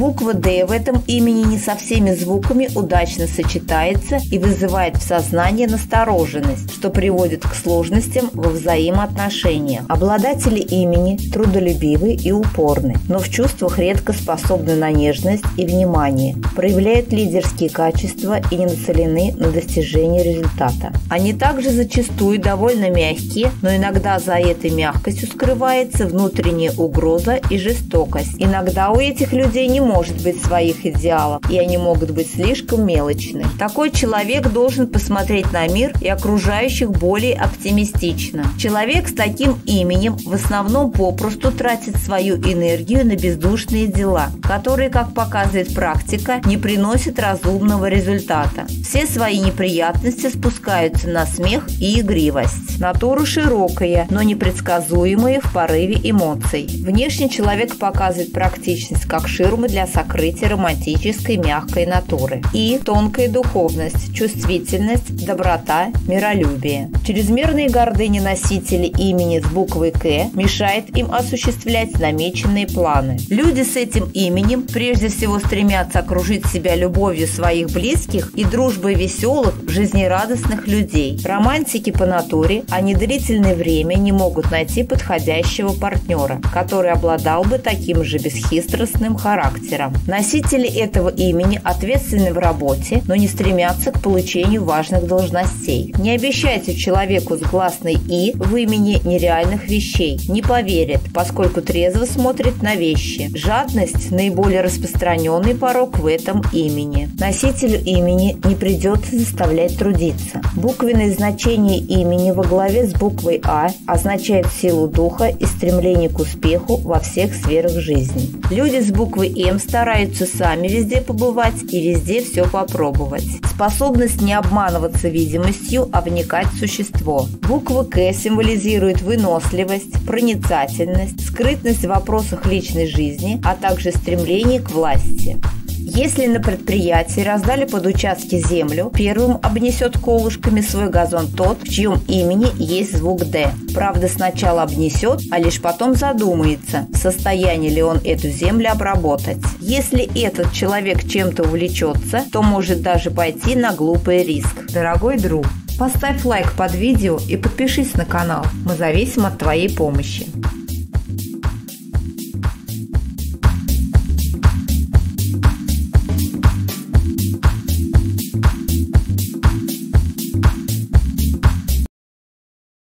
Буква «Д» в этом имени не со всеми звуками удачно сочетается и вызывает в сознании настороженность, что приводит к сложностям во взаимоотношениях. Обладатели имени трудолюбивы и упорны, но в чувствах редко способны на нежность и внимание, проявляют лидерские качества и не нацелены на достижение результата. Они также зачастую довольно мягкие, но иногда за этой мягкостью скрывается внутренняя угроза и жестокость. Иногда у этих людей не может быть своих идеалов, и они могут быть слишком мелочны. Такой человек должен посмотреть на мир и окружающих более оптимистично. Человек с таким именем в основном попросту тратит свою энергию на бездушные дела, которые, как показывает практика, не приносят разумного результата. Все свои неприятности спускаются на смех и игривость. Натура широкая, но непредсказуемая в порыве эмоций. Внешне человек показывает практичность как ширмы для сокрытия романтической мягкой натуры. И тонкая духовность, чувствительность, доброта, миролюбие. Чрезмерные гордыни носителей имени с буквой «К» мешает им осуществлять намеченные планы. Люди с этим именем прежде всего стремятся окружить себя любовью своих близких и дружбой веселых, жизнерадостных людей. Романтики по натуре, они длительное время не могут найти подходящего партнера, который обладал бы таким же бесхитростным характером. Носители этого имени ответственны в работе, но не стремятся к получению важных должностей. Не обещайте человеку с гласной «и» в имени нереальных вещей. Не поверит, поскольку трезво смотрит на вещи. Жадность – наиболее распространенный порог в этом имени. Носителю имени не придется заставлять трудиться. Буквенное значение имени во главе с буквой «А» означает силу духа и стремление к успеху во всех сферах жизни. Люди с буквой «М» стараются сами везде побывать и везде все попробовать. Способность не обманываться видимостью, а вникать в существо. Буква «К» символизирует выносливость, проницательность, скрытность в вопросах личной жизни, а также стремление к власти. Если на предприятии раздали под участки землю, первым обнесет колышками свой газон тот, в чьем имени есть звук «Д». Правда, сначала обнесет, а лишь потом задумается, в состоянии ли он эту землю обработать. Если этот человек чем-то увлечется, то может даже пойти на глупый риск. Дорогой друг, поставь лайк под видео и подпишись на канал. Мы зависим от твоей помощи.